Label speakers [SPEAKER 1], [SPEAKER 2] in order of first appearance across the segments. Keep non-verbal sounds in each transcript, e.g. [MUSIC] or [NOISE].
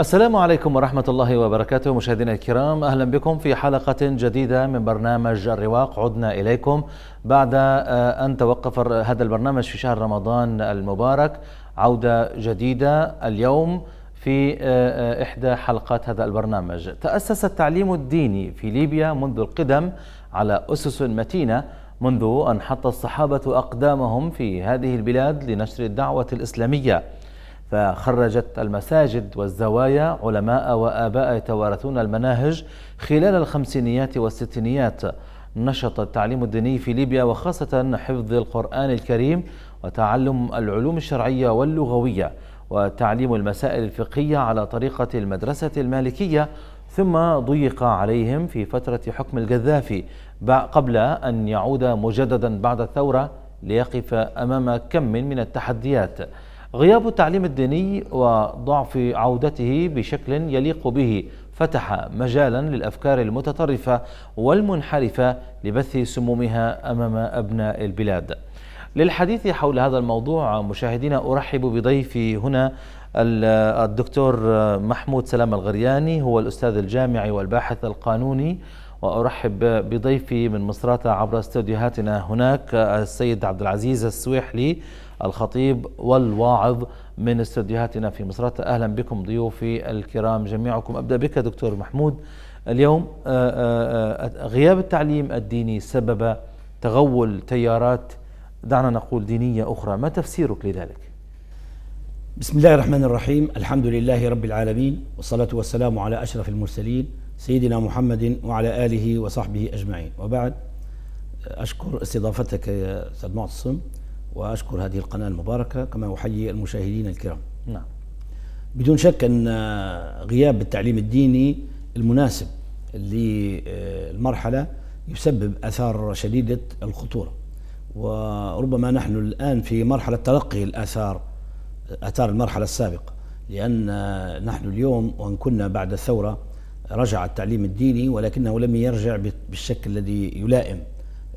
[SPEAKER 1] السلام عليكم ورحمة الله وبركاته. مشاهدينا الكرام أهلا بكم في حلقة جديدة من برنامج الرواق. عدنا إليكم بعد آه، أن توقف هذا البرنامج في شهر رمضان المبارك. عودة جديدة اليوم في آه، آه، إحدى حلقات هذا البرنامج. تأسس التعليم الديني في ليبيا منذ القدم على أسس متينة منذ أن حط الصحابة أقدامهم في هذه البلاد لنشر الدعوة الإسلامية. فخرجت المساجد والزوايا علماء وآباء يتوارثون المناهج خلال الخمسينيات والستينيات. نشط التعليم الديني في ليبيا وخاصة حفظ القرآن الكريم وتعلم العلوم الشرعية واللغوية وتعليم المسائل الفقهية على طريقة المدرسة المالكية. ثم ضيق عليهم في فترة حكم القذافي قبل أن يعود مجددا بعد الثورة ليقف أمام كم من التحديات. غياب التعليم الديني وضعف عودته بشكل يليق به فتح مجالا للأفكار المتطرفة والمنحرفة لبث سمومها أمام أبناء البلاد. للحديث حول هذا الموضوع مشاهدينا أرحب بضيفي هنا الدكتور محمود سلام الغرياني هو الأستاذ الجامعي والباحث القانوني. وأرحب بضيفي من مصراتة عبر استوديوهاتنا هناك السيد عبد العزيز السويحلي. الخطيب والواعظ من استديوهاتنا في مصراتة أهلا بكم ضيوفي الكرام جميعكم. أبدأ بك دكتور محمود. اليوم آه، آه، آه، غياب التعليم الديني سبب تغول تيارات دعنا نقول دينية أخرى. ما تفسيرك لذلك؟
[SPEAKER 2] بسم الله الرحمن الرحيم. الحمد لله رب العالمين والصلاة والسلام على أشرف المرسلين سيدنا محمد وعلى آله وصحبه أجمعين. وبعد أشكر استضافتك يا أستاذ معتصم. وأشكر هذه القناة المباركة كما أحيي المشاهدين الكرام. نعم. بدون شك أن غياب التعليم الديني المناسب للمرحلة يسبب أثار شديدة الخطورة. وربما نحن الآن في مرحلة تلقي الآثار آثار المرحلة السابقة لأن نحن اليوم وإن كنا بعد الثورة رجع التعليم الديني ولكنه لم يرجع بالشكل الذي يلائم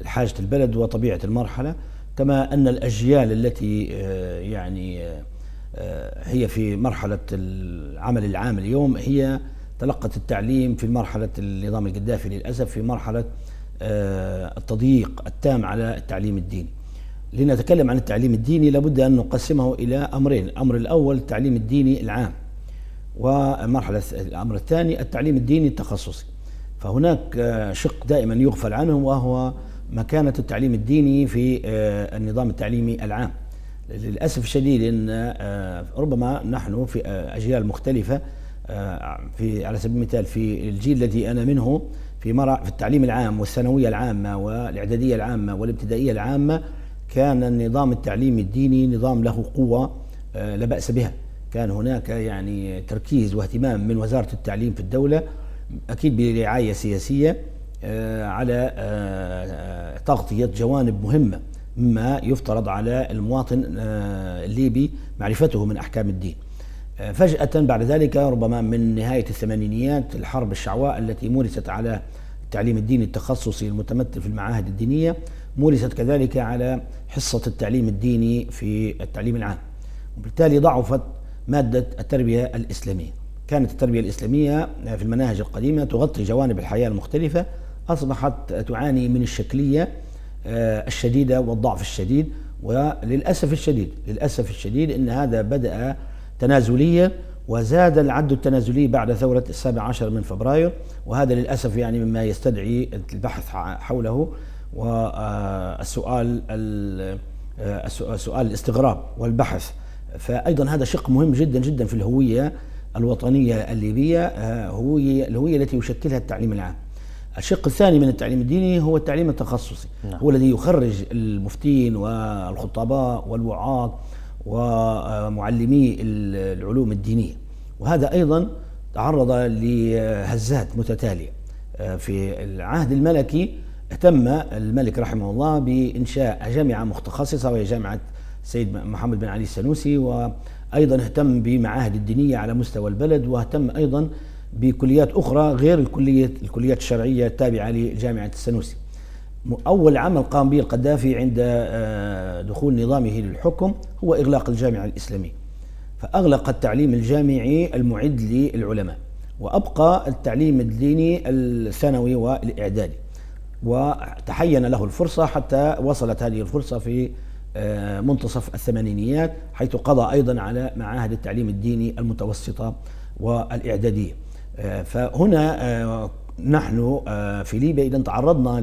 [SPEAKER 2] حاجة البلد وطبيعة المرحلة. كما أن الأجيال التي آه، يعني آه، هي في مرحلة العمل العام اليوم هي تلقت التعليم في مرحلة النظام القذافي للأسف في مرحلة آه، التضييق التام على التعليم الديني. لنتكلم عن التعليم الديني لابد أن نقسمه إلى أمرين. الأمر الأول التعليم الديني العام ومرحلة الأمر الثاني التعليم الديني التخصصي. فهناك شق دائما يغفل عنه وهو مكانة التعليم الديني في آه، النظام التعليمي العام. للأسف الشديد أن آه، ربما نحن في آه، أجيال مختلفة في على سبيل المثال في الجيل الذي أنا منه في في التعليم العام والثانوية العامة والإعدادية العامة والابتدائية العامة كان النظام التعليمي الديني نظام له قوة لا بأس بها. كان هناك يعني تركيز واهتمام من وزارة التعليم في الدولة أكيد برعاية سياسية على آه، تغطية جوانب مهمة مما يفترض على المواطن آه، الليبي معرفته من أحكام الدين. فجأة بعد ذلك ربما من نهاية الثمانينيات الحرب الشعواء التي مورست على التعليم الديني التخصصي المتمثل في المعاهد الدينية مورست كذلك على حصة التعليم الديني في التعليم العام. وبالتالي ضعفت مادة التربية الإسلامية. كانت التربية الإسلامية في المناهج القديمة تغطي جوانب الحياة المختلفة أصبحت تعاني من الشكلية آه، الشديدة والضعف الشديد وللأسف الشديد للأسف الشديد أن هذا بدأ تنازليا وزاد العد التنازلي بعد ثورة السابع عشر من فبراير وهذا للأسف يعني مما يستدعي البحث حوله والسؤال آه، سؤال الاستغراب والبحث. فأيضا هذا شق مهم جدا جدا في الهوية الوطنية الليبية آه، هوية الهوية التي يشكلها التعليم العام. الشق الثاني من التعليم الديني هو التعليم التخصصي. نعم. هو الذي يخرج المفتين والخطباء والوعاظ ومعلمي العلوم الدينية. وهذا أيضا تعرض لهزات متتالية. في العهد الملكي اهتم الملك رحمه الله بإنشاء جامعة متخصصة وهي جامعة سيد محمد بن علي السنوسي وأيضا اهتم بمعاهد الدينية على مستوى البلد واهتم أيضا بكليات أخرى غير الكلية الكليات الشرعية التابعة لجامعة السنوسي. أول عمل قام به القذافي عند آه، دخول نظامه للحكم هو إغلاق الجامعة الإسلامية فأغلق التعليم الجامعي المعد للعلماء وأبقى التعليم الديني الثانوي والإعدادي. وتحين له الفرصة حتى وصلت هذه الفرصة في آه، منتصف الثمانينيات حيث قضى أيضا على معاهد التعليم الديني المتوسطة والإعدادية. فهنا آه، نحن في ليبيا إذا تعرضنا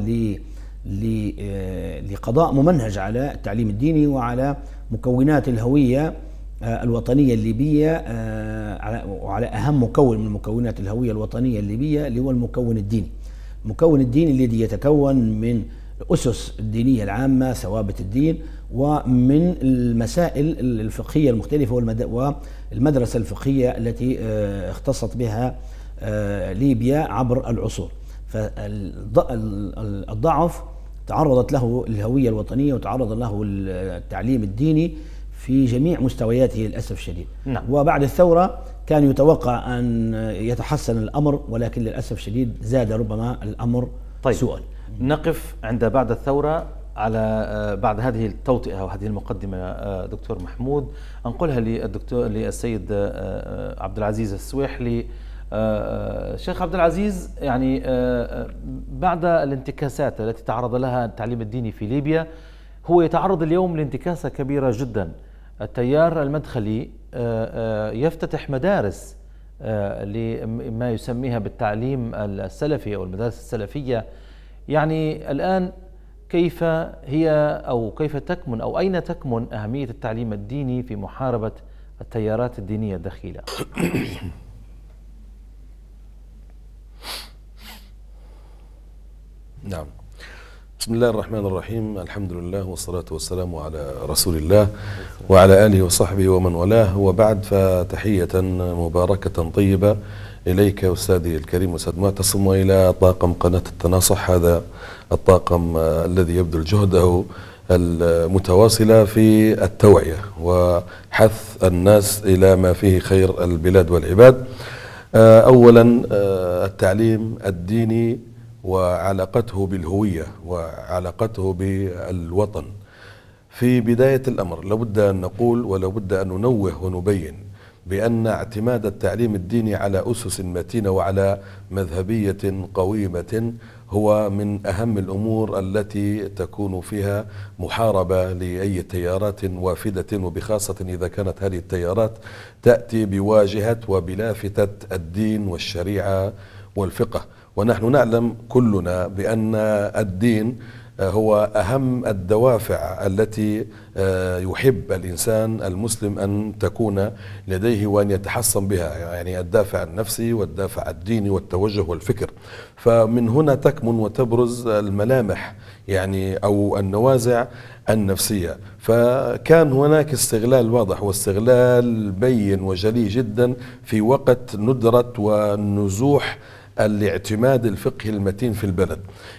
[SPEAKER 2] لقضاء ممنهج على التعليم الديني وعلى مكونات الهوية الوطنية الليبية وعلى أهم مكون من مكونات الهوية الوطنية الليبية اللي هو المكون الديني. المكون الديني الذي يتكون من الأسس الدينية العامة ثوابت الدين ومن المسائل الفقهية المختلفة والمدرسة الفقهية التي آه، اختصت بها آه، ليبيا عبر العصور. فالضعف تعرضت له الهوية الوطنية وتعرض له التعليم الديني في جميع مستوياته للأسف الشديد. نعم. وبعد الثورة كان يتوقع أن يتحسن الأمر ولكن للأسف الشديد زاد ربما الأمر
[SPEAKER 1] طيب. سوءا. نقف عند بعد الثورة على آه، بعد هذه التوطئة وهذه المقدمة آه، دكتور محمود. أنقلها للدكتور للسيد آه، عبد العزيز السويحلي. شيخ عبد العزيز يعني بعد الانتكاسات التي تعرض لها التعليم الديني في ليبيا هو يتعرض اليوم لانتكاسة كبيرة جدا. التيار المدخلي يفتتح مدارس لما يسميها بالتعليم السلفي أو المدارس السلفية. يعني الآن كيف هي أو كيف تكمن أو أين تكمن أهمية التعليم الديني في محاربة التيارات الدينية الدخيلة؟ [COUGHS]
[SPEAKER 3] نعم. بسم الله الرحمن الرحيم. الحمد لله والصلاة والسلام على رسول الله وعلى آله وصحبه ومن والاه. وبعد فتحية مباركة طيبة إليك أستاذي الكريم أستاذ معتصم وإلى طاقم قناة التناصح. هذا الطاقم الذي يبذل جهده المتواصلة في التوعية وحث الناس إلى ما فيه خير البلاد والعباد. أولا التعليم الديني وعلاقته بالهوية وعلاقته بالوطن. في بداية الأمر لابد أن نقول ولابد أن ننوه ونبين بأن اعتماد التعليم الديني على أسس متينة وعلى مذهبية قويمة هو من أهم الأمور التي تكون فيها محاربة لأي تيارات وافدة وبخاصة إذا كانت هذه التيارات تأتي بواجهة وبلافتة الدين والشريعة والفقه. ونحن نعلم كلنا بأن الدين هو أهم الدوافع التي آه، يحب الإنسان المسلم أن تكون لديه وأن يتحصن بها يعني الدافع النفسي والدافع الديني والتوجه والفكر. فمن هنا تكمن وتبرز الملامح يعني أو النوازع النفسية. فكان هناك استغلال واضح واستغلال بين وجلي جدا في وقت ندرة ونزوح الاعتماد الفقهي المتين في البلد.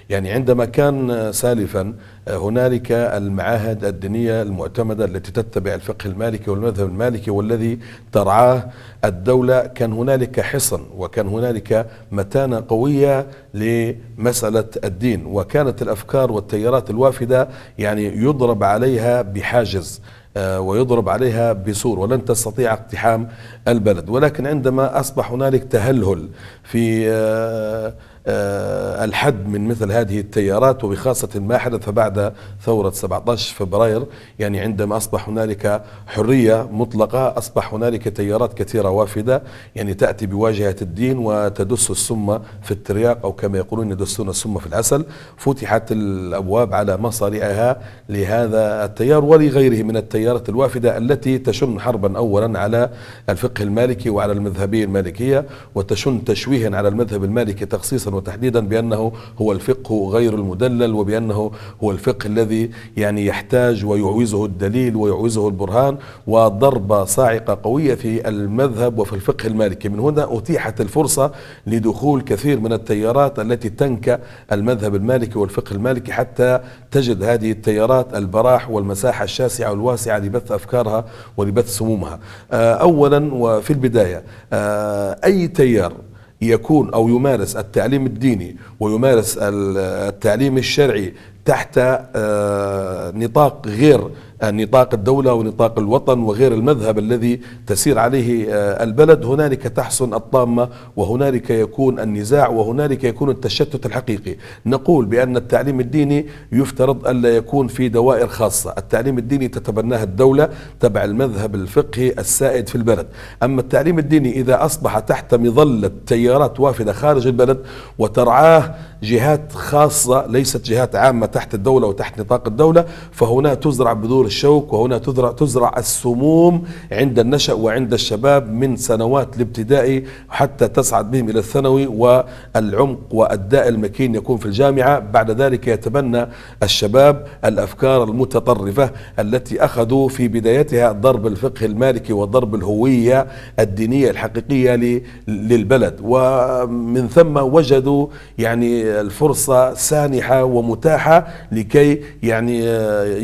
[SPEAKER 3] يعني عندما كان سالفا هنالك المعاهد الدينية المعتمدة التي تتبع الفقه المالكي والمذهب المالكي والذي ترعاه الدولة كان هنالك حصن وكان هنالك متانة قوية لمسألة الدين. وكانت الأفكار والتيارات الوافدة يعني يضرب عليها بحاجز. ويضرب عليها بسور ولن تستطيع اقتحام البلد. ولكن عندما أصبح هنالك تهلهل في آه، آه، الحد من مثل هذه التيارات وبخاصة ما حدث بعد ثورة 17 فبراير يعني عندما أصبح هنالك حرية مطلقة أصبح هنالك تيارات كثيرة وافدة يعني تأتي بواجهة الدين وتدس السم في الترياق أو كما يقولون يدسون السم في العسل. فتحت الأبواب على مصارعها لهذا التيار ولغيره من التيارات الوافدة التي تشن حربا أولا على الفقه المالكي وعلى المذهبية المالكية وتشن تشويها على المذهب المالكي تخصيصا وتحديدا بأنه هو الفقه غير المدلل وبأنه هو الفقه الذي يعني يحتاج ويعوزه الدليل ويعوزه البرهان وضربة صاعقة قوية في المذهب وفي الفقه المالكي. من هنا أتيحت الفرصة لدخول كثير من التيارات التي تنكى المذهب المالكي والفقه المالكي حتى تجد هذه التيارات البراح والمساحة الشاسعة والواسعة لبث أفكارها ولبث سمومها. آه، أولا وفي البداية آه، أي تيار يكون أو يمارس التعليم الديني ويمارس التعليم الشرعي تحت آه، نطاق غير نطاق الدولة ونطاق الوطن وغير المذهب الذي تسير عليه البلد. هنالك تحسن الطامة وهنالك يكون النزاع وهنالك يكون التشتت الحقيقي. نقول بأن التعليم الديني يفترض ألا يكون في دوائر خاصة. التعليم الديني تتبناه الدولة تبع المذهب الفقهي السائد في البلد. أما التعليم الديني إذا أصبح تحت مظلة تيارات وافدة خارج البلد وترعاه جهات خاصة ليست جهات عامة تحت الدولة وتحت نطاق الدولة فهنا تزرع بذور الشوك وهنا تزرع, تزرع السموم عند النشأ وعند الشباب من سنوات الابتدائي حتى تصعد بهم إلى الثانوي والعمق والداء المكين يكون في الجامعة. بعد ذلك يتبنى الشباب الأفكار المتطرفة التي أخذوا في بدايتها ضرب الفقه المالكي وضرب الهوية الدينية الحقيقية للبلد. ومن ثم وجدوا يعني الفرصة سانحة ومتاحة لكي يعني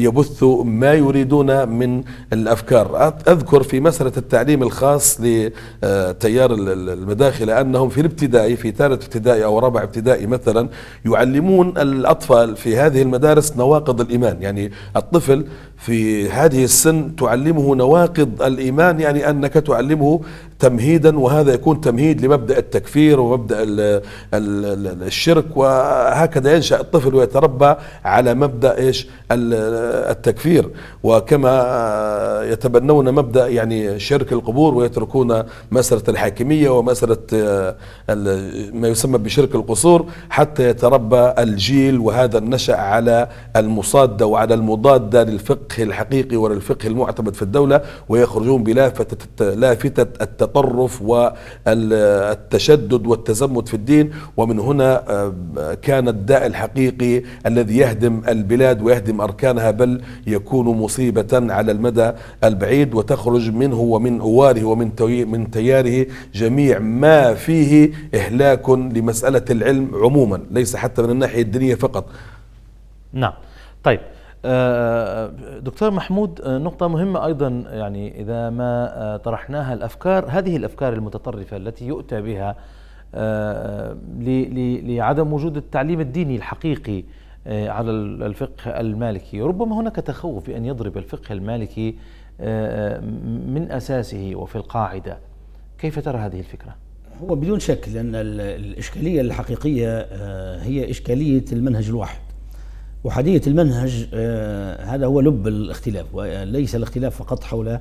[SPEAKER 3] يبثوا ما يريدون من الأفكار. أذكر في مسألة التعليم الخاص لتيار المداخل أنهم في الابتدائي في ثالث ابتدائي أو رابع ابتدائي مثلا يعلمون الأطفال في هذه المدارس نواقض الإيمان. يعني الطفل في هذه السن تعلمه نواقض الإيمان يعني أنك تعلمه تمهيدا وهذا يكون تمهيد لمبدأ التكفير ومبدأ الشرك وهكذا ينشأ الطفل ويتربى على مبدأ إيش؟ التكفير. وكما يتبنون مبدأ يعني شرك القبور ويتركون مسألة الحاكمية ومسألة ما يسمى بشرك القصور حتى يتربى الجيل وهذا النشا على المصادة وعلى المضادة للفقه الحقيقي وللفقه المعتمد في الدولة ويخرجون بلافته لافته التطرف والتشدد والتزمت في الدين. ومن هنا آه، كان الداء الحقيقي الذي يهدم البلاد ويهدم أركانها بل يكون مصيبة على المدى البعيد. وتخرج منه ومن أواره ومن من تياره جميع ما فيه إهلاك لمسألة العلم عموما ليس حتى من الناحية الدينية فقط.
[SPEAKER 1] نعم. طيب دكتور محمود آه، نقطة مهمة أيضا يعني إذا ما آه، طرحناها الأفكار هذه الأفكار المتطرفة التي يؤتى بها لعدم وجود التعليم الديني الحقيقي على الفقه المالكي. ربما هناك تخوف بأن يضرب الفقه المالكي من أساسه وفي القاعدة. كيف ترى هذه الفكرة؟
[SPEAKER 2] هو بدون شك لأن الإشكالية الحقيقية هي إشكالية المنهج الواحد. وحدية المنهج آه، هذا هو لب الاختلاف وليس الاختلاف فقط حول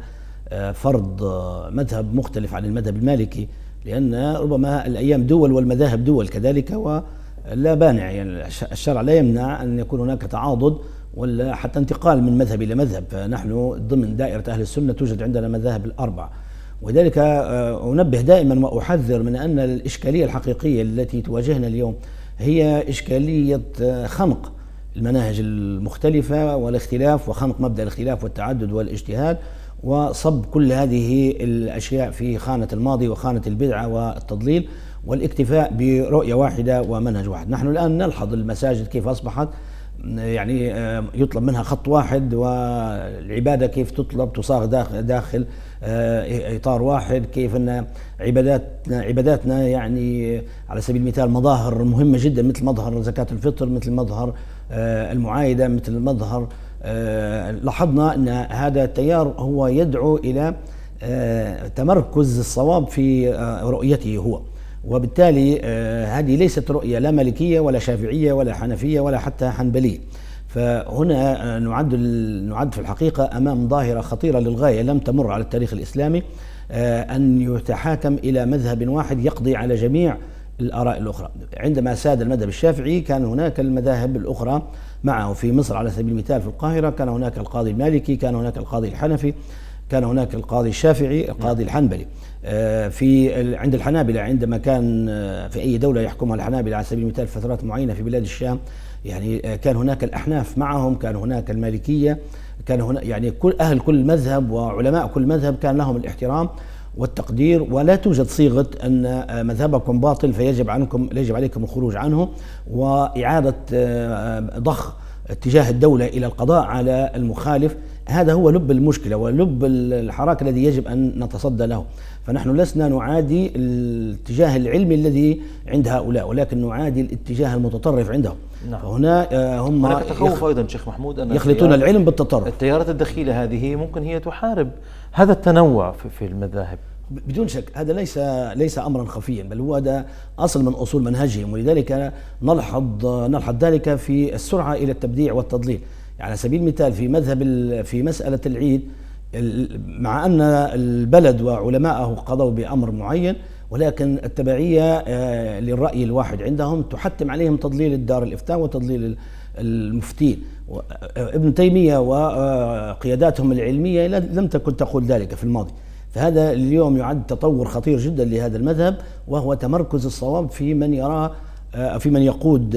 [SPEAKER 2] آه، فرض آه، مذهب مختلف عن المذهب المالكي لأن ربما الأيام دول والمذاهب دول كذلك ولا بانع يعني الشرع لا يمنع أن يكون هناك تعاضد ولا حتى انتقال من مذهب إلى مذهب فنحن ضمن دائرة أهل السنة توجد عندنا مذاهب الأربع. ولذلك أنبه دائما وأحذر من أن الإشكالية الحقيقية التي تواجهنا اليوم هي إشكالية خنق. المناهج المختلفة والاختلاف وخنق مبدأ الاختلاف والتعدد والاجتهاد وصب كل هذه الأشياء في خانة الماضي وخانة البدعة والتضليل والاكتفاء برؤية واحدة ومنهج واحد. نحن الآن نلحظ المساجد كيف أصبحت. يعني آه، يطلب منها خط واحد والعبادة كيف تطلب تصاغ داخل, داخل آه، إطار واحد كيف أن عباداتنا عباداتنا يعني على سبيل المثال مظاهر مهمة جدا مثل مظهر زكاة الفطر مثل مظهر آه، المعايدة مثل مظهر لاحظنا أن هذا التيار هو يدعو إلى تمركز الصواب في رؤيته هو. وبالتالي آه، هذه ليست رؤية لا مالكية ولا شافعية ولا حنفية ولا حتى حنبلية فهنا آه، نعد نعد في الحقيقة أمام ظاهرة خطيرة للغاية لم تمر على التاريخ الإسلامي آه، أن يتحاكم إلى مذهب واحد يقضي على جميع الآراء الأخرى. عندما ساد المذهب الشافعي كان هناك المذاهب الأخرى معه. في مصر على سبيل المثال في القاهرة كان هناك القاضي المالكي كان هناك القاضي الحنفي كان هناك القاضي الشافعي القاضي الحنبلي. في عند الحنابلة عندما كان آه، في أي دولة يحكمها الحنابلة على سبيل المثال فترات معينة في بلاد الشام يعني آه، كان هناك الأحناف معهم كان هناك المالكية كان هنا يعني كل أهل كل مذهب وعلماء كل مذهب كان لهم الاحترام والتقدير ولا توجد صيغة أن مذهبكم باطل فيجب عنكم يجب عليكم الخروج عنه وإعادة ضخ اتجاه الدولة إلى القضاء على المخالف. هذا هو لب المشكلة ولب الحراك الذي يجب أن نتصدى له. فنحن لسنا نعادي الاتجاه العلمي الذي عند هؤلاء ولكن نعادي الاتجاه المتطرف عندهم.
[SPEAKER 1] نعم.
[SPEAKER 2] فهنا آه، هم
[SPEAKER 1] هناك تخوف أيضا شيخ محمود أن
[SPEAKER 2] يخلطون العلم بالتطرف.
[SPEAKER 1] التيارات الدخيلة هذه ممكن هي تحارب هذا التنوع في المذاهب.
[SPEAKER 2] بدون شك هذا ليس ليس امرا خفيا بل هو هذا أصل من أصول منهجهم ولذلك نلحظ نلحظ ذلك في السرعة إلى التبديع والتضليل. يعني على سبيل المثال في مذهب في مسألة العيد ال- مع أن البلد وعلماءه قضوا بأمر معين ولكن التبعية آه، للرأي الواحد عندهم تحتم عليهم تضليل الدار الإفتاء وتضليل ال- المفتين و- ابن تيمية وقياداتهم العلمية لم تكن تقول ذلك في الماضي. فهذا اليوم يعد تطور خطير جدا لهذا المذهب وهو تمركز الصواب في من يرى آه، في من يقود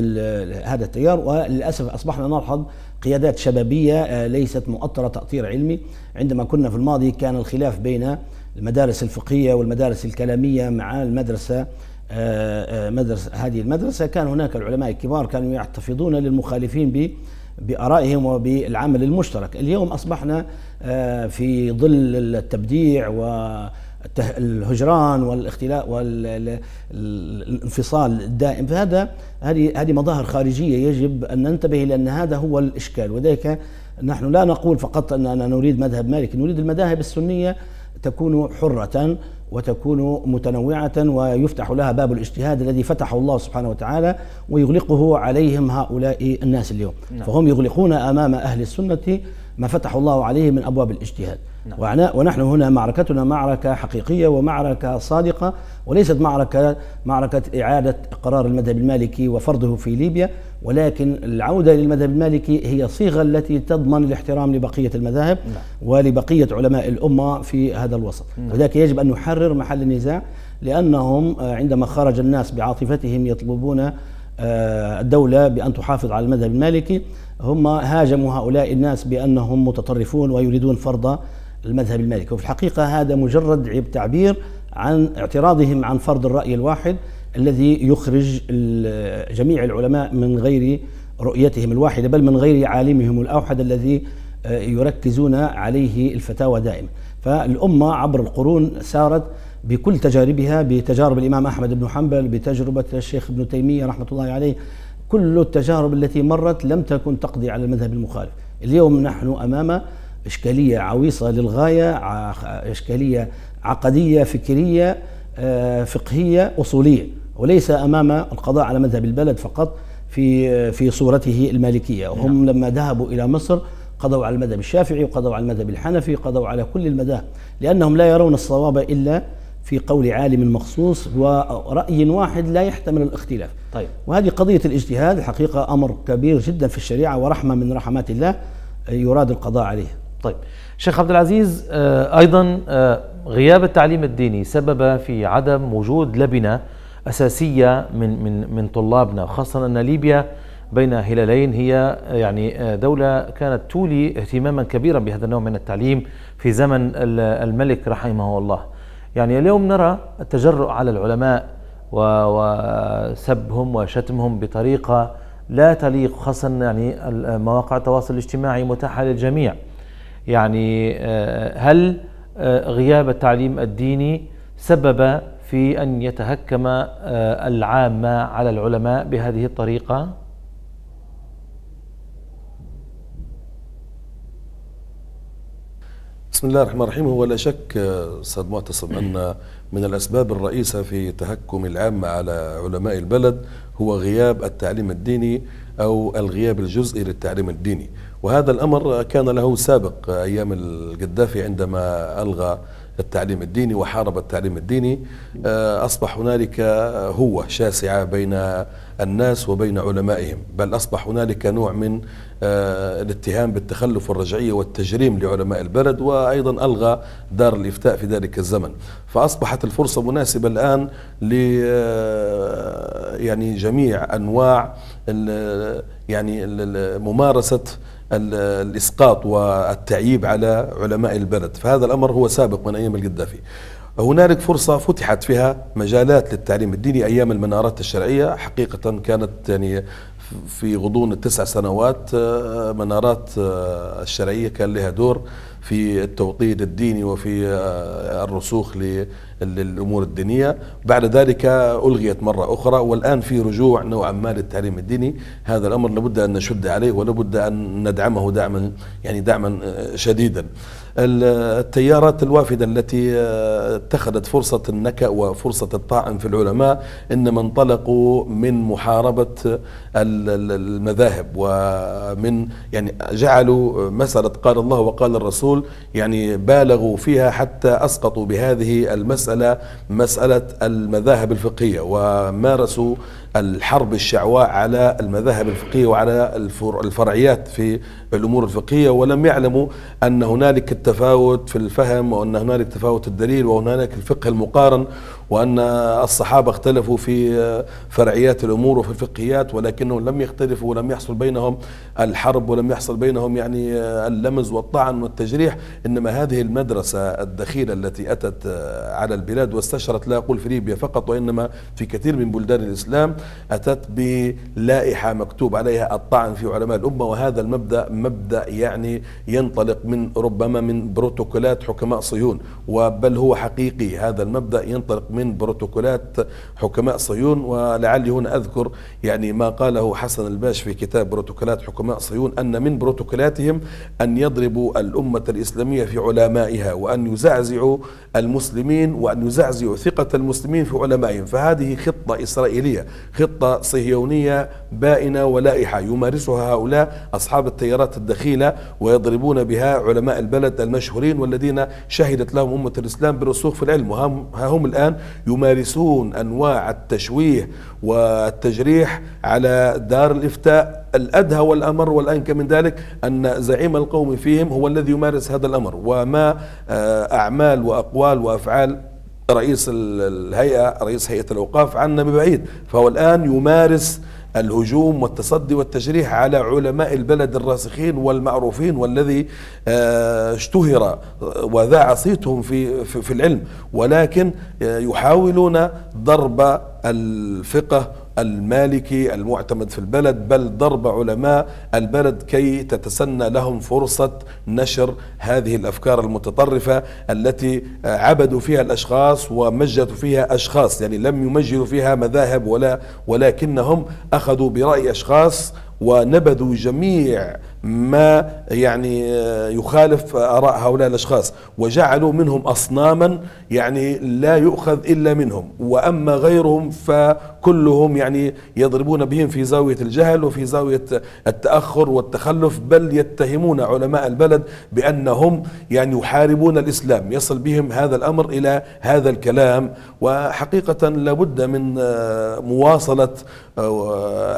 [SPEAKER 2] هذا التيار وللأسف أصبحنا نلحظ قيادات شبابية آه، ليست مؤطرة تأطير علمي. عندما كنا في الماضي كان الخلاف بين المدارس الفقهية والمدارس الكلامية مع المدرسة آه، آه، مدرسه هذه المدرسة. كان هناك العلماء الكبار كانوا يحتفظون للمخالفين بآرائهم وبالعمل المشترك، اليوم أصبحنا في ظل التبديع والهجران والاختلاء والانفصال الدائم. فهذا هذه هذه مظاهر خارجية يجب أن ننتبه لأن هذا هو الإشكال. وذلك نحن لا نقول فقط اننا نريد مذهب مالكي نريد المذاهب السنية تكون حرة وتكون متنوعة ويفتح لها باب الاجتهاد الذي فتحه الله سبحانه وتعالى ويغلقه عليهم هؤلاء الناس اليوم. نعم. فهم يغلقون أمام أهل السنة ما فتح الله عليه من أبواب الاجتهاد. نعم. ونحن هنا معركتنا معركة حقيقية ومعركة صادقة وليست معركة معركة إعادة قرار المذهب المالكي وفرضه في ليبيا ولكن العودة للمذهب المالكي هي صيغة التي تضمن الاحترام لبقية المذاهب
[SPEAKER 1] نعم.
[SPEAKER 2] ولبقية علماء الأمة في هذا الوسط لذلك يجب أن نحرر محل النزاع لأنهم آه، عندما خرج الناس بعاطفتهم يطلبون آه، الدولة بأن تحافظ على المذهب المالكي هم هاجموا هؤلاء الناس بأنهم متطرفون ويريدون فرض المذهب المالكي وفي الحقيقة هذا مجرد تعبير عن اعتراضهم عن فرض الرأي الواحد الذي يخرج جميع العلماء من غير رؤيتهم الواحدة بل من غير عالمهم الأوحد الذي آه، يركزون عليه الفتاوى دائما. فالأمة عبر القرون سارت بكل تجاربها بتجارب الإمام أحمد بن حنبل بتجربة الشيخ ابن تيمية رحمة الله عليه. كل التجارب التي مرت لم تكن تقضي على المذهب المخالف. اليوم نحن أمام إشكالية عويصة للغاية إشكالية عقدية فكرية آه، فقهية أصولية. وليس أمام القضاء على مذهب البلد فقط في في صورته المالكية. وهم لما ذهبوا إلى مصر قضوا على المذهب الشافعي وقضوا على المذهب الحنفي قضوا على كل المذاهب لأنهم لا يرون الصواب إلا في قول عالم مخصوص ورأي واحد لا يحتمل الاختلاف.
[SPEAKER 1] طيب.
[SPEAKER 2] وهذه قضية الاجتهاد الحقيقة أمر كبير جدا في الشريعة ورحمة من رحمات الله يراد القضاء عليه.
[SPEAKER 1] طيب. شيخ عبد العزيز آه، أيضا آه، غياب التعليم الديني سبب في عدم وجود لبنة أساسية من من من طلابنا خاصة أن ليبيا بين هلالين هي آه، يعني دولة كانت تولي اهتماما كبيرا بهذا النوع من التعليم في زمن ال- الملك رحمه الله. يعني اليوم نرى التجرؤ على العلماء وسبهم وشتمهم بطريقة لا تليق خاصة يعني مواقع التواصل الاجتماعي متاحة للجميع. يعني آه، هل آه، غياب التعليم الديني سبب في أن يتهكم آه، العامه على العلماء بهذه الطريقة؟
[SPEAKER 3] بسم الله الرحمن الرحيم هو لا شك أستاذ معتصم أن من الأسباب الرئيسة في تهكم العامه على علماء البلد هو غياب التعليم الديني أو الغياب الجزئي للتعليم الديني وهذا الأمر كان له سابق أيام القذافي عندما ألغى التعليم الديني وحارب التعليم الديني. آه، أصبح هنالك هوة شاسعة بين الناس وبين علمائهم بل أصبح هنالك نوع من آه، الاتهام بالتخلف والرجعية والتجريم لعلماء البلد وأيضا ألغى دار الإفتاء في ذلك الزمن. فأصبحت الفرصة مناسبة الآن ل آه، يعني جميع أنواع ال- يعني ال- ال- ممارسه ال- الإسقاط والتعييب على علماء البلد. فهذا الأمر هو سابق من أيام القذافي. هنالك فرصة فتحت فيها مجالات للتعليم الديني أيام المنارات الشرعية. حقيقة كانت يعني في غضون التسع سنوات آه، منارات آه، الشرعية كان لها دور في التوطيد الديني وفي آه، الرسوخ للأمور الدينية. بعد ذلك ألغيت مرة أخرى والآن في رجوع نوعا ما للتعليم الديني. هذا الأمر لابد أن نشد عليه ولابد أن ندعمه دعما يعني دعما شديدا. التيارات الوافدة التي آه، اتخذت فرصة النكأ وفرصة الطعن في العلماء إنما انطلقوا من محاربة المذاهب ومن يعني جعلوا مسألة قال الله وقال الرسول يعني بالغوا فيها حتى أسقطوا بهذه المسألة مسألة المذاهب الفقهية. ومارسوا الحرب الشعواء على المذاهب الفقهية وعلى الفرعيات في الأمور الفقهية ولم يعلموا أن هنالك التفاوت في الفهم وأن هنالك تفاوت الدليل وهنالك الفقه المقارن وأن الصحابة اختلفوا في فرعيات الأمور وفي الفقهيات ولكنهم لم يختلفوا ولم يحصل بينهم الحرب ولم يحصل بينهم يعني اللمز والطعن والتجريح. إنما هذه المدرسة الدخيلة التي أتت على البلاد واستشرت لا أقول في ليبيا فقط وإنما في كثير من بلدان الإسلام أتت بلائحة مكتوب عليها الطعن في علماء الأمة وهذا المبدأ مبدأ يعني ينطلق من ربما من بروتوكولات حكماء صهيون وبل هو حقيقي. هذا المبدأ ينطلق من بروتوكولات حكماء صهيون ولعلي هنا أذكر يعني ما قاله حسن الباش في كتاب بروتوكولات حكماء صهيون أن من بروتوكولاتهم أن يضربوا الأمة الإسلامية في علمائها وأن يزعزعوا المسلمين وأن يزعزعوا ثقة المسلمين في علمائهم. فهذه خطة إسرائيلية خطة صهيونية بائنة ولائحة. يمارسها هؤلاء أصحاب التيارات الدخيلة ويضربون بها علماء البلد المشهورين والذين شهدت لهم أمة الإسلام بالرسوخ في العلم. وها هم الآن يمارسون أنواع التشويه والتجريح على دار الإفتاء الأدهى والأمر. والانكى من ذلك أن زعيم القوم فيهم هو الذي يمارس هذا الأمر. وما آه، أعمال وأقوال وأفعال رئيس الهيئة رئيس هيئة الأوقاف عنا ببعيد فهو الآن يمارس الهجوم والتصدي والتجريح على علماء البلد الراسخين والمعروفين والذي آه، اشتهر وذاع صيتهم في في العلم ولكن آه، يحاولون ضرب الفقه المالكي المعتمد في البلد بل ضرب علماء البلد كي تتسنى لهم فرصة نشر هذه الأفكار المتطرفة التي عبدوا فيها الأشخاص ومجدوا فيها أشخاص يعني لم يمجدوا فيها مذاهب ولا ولكنهم أخذوا برأي أشخاص ونبذوا جميع ما يعني يخالف آراء هؤلاء الأشخاص وجعلوا منهم أصناما يعني لا يؤخذ إلا منهم وأما غيرهم فكلهم يعني يضربون بهم في زاوية الجهل وفي زاوية التأخر والتخلف بل يتهمون علماء البلد بأنهم يعني يحاربون الإسلام. يصل بهم هذا الأمر إلى هذا الكلام وحقيقة لابد من مواصلة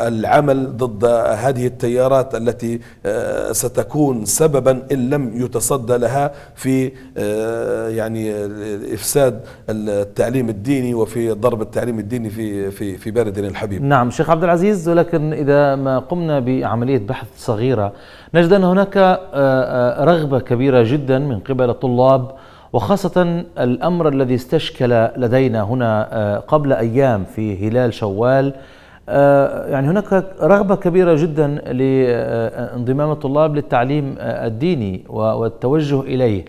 [SPEAKER 3] العمل ضد هذه التيارات التي آه، ستكون سببا إن لم يتصدى لها في آه، يعني إفساد التعليم الديني وفي ضرب التعليم الديني في في في بلدنا الحبيب.
[SPEAKER 1] نعم شيخ عبد العزيز ولكن إذا ما قمنا بعملية بحث صغيرة نجد أن هناك آه، رغبة كبيرة جدا من قبل الطلاب وخاصة الأمر الذي استشكل لدينا هنا قبل أيام في هلال شوال آه، يعني هناك رغبة كبيرة جدا لانضمام الطلاب للتعليم آه، الديني والتوجه إليه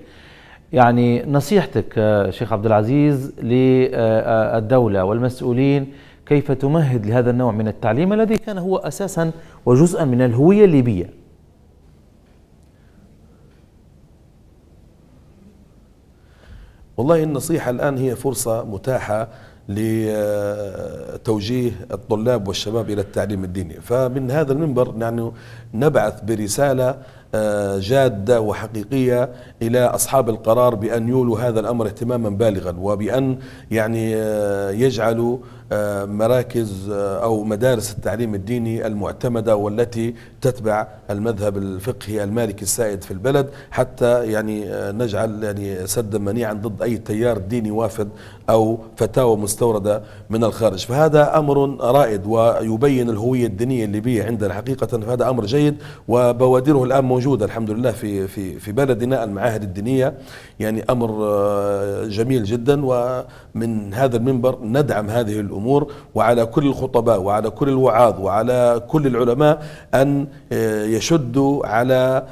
[SPEAKER 1] يعني نصيحتك آه، شيخ عبد العزيز للدولة والمسؤولين كيف تمهد لهذا النوع من التعليم الذي كان هو أساسا وجزءا من الهوية الليبية؟
[SPEAKER 3] والله النصيحة الآن هي فرصة متاحة لتوجيه الطلاب والشباب إلى التعليم الديني. فمن هذا المنبر يعني نبعث برسالة آه، جادة وحقيقية إلى أصحاب القرار بأن يولوا هذا الأمر اهتماما بالغا وبأن يعني آه، يجعلوا مراكز آه، أو مدارس التعليم الديني المعتمدة والتي تتبع المذهب الفقهي المالكي السائد في البلد حتى يعني نجعل يعني سدا منيعا ضد أي تيار ديني وافد أو فتاوى مستوردة من الخارج. فهذا أمر رائد ويبين الهوية الدينية الليبية عندنا حقيقة فهذا أمر جيد وبوادره الآن موجودة الحمد لله في في في بلدنا المعاهد الدينية. يعني أمر جميل جدا ومن هذا المنبر ندعم هذه الأمور وعلى كل الخطباء وعلى كل الوعاظ وعلى كل العلماء أن يشدوا على